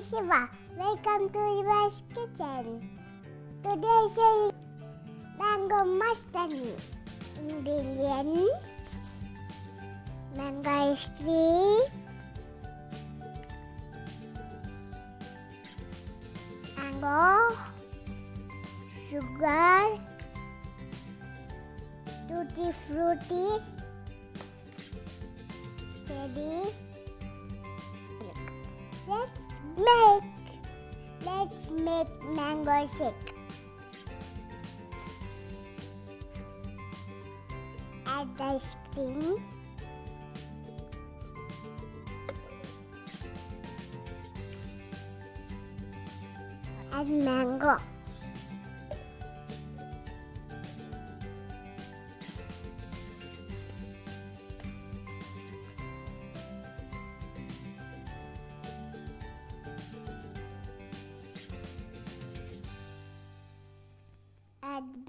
Shiva. Welcome to Eva's Kitchen. Today is mango mastani. Ingredients mango ice cream, mango, sugar, tutti frutti, cherry. Let's make let's make mango shake. Add ice cream. Add mango. Add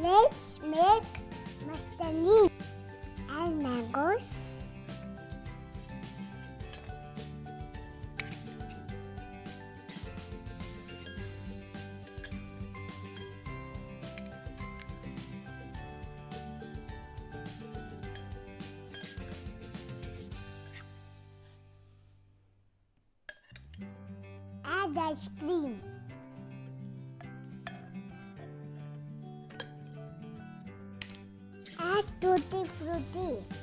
Let's make mastani and mangoes. Add ice cream. Tutti frutti.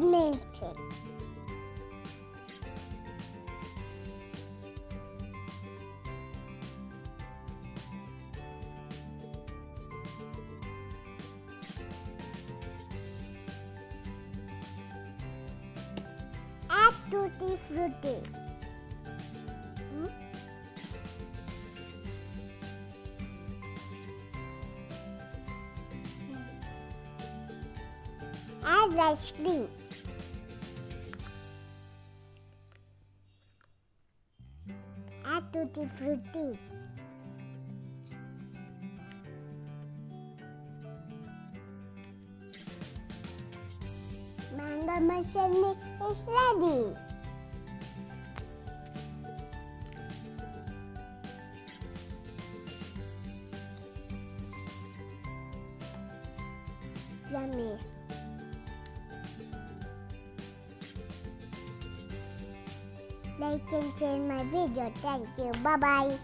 Milkshake. Tutti frutti. Hmm? Ice cream. Add tutti frutti. Mango mastani is ready. Yummy. Like and share my video. Thank you. Bye bye.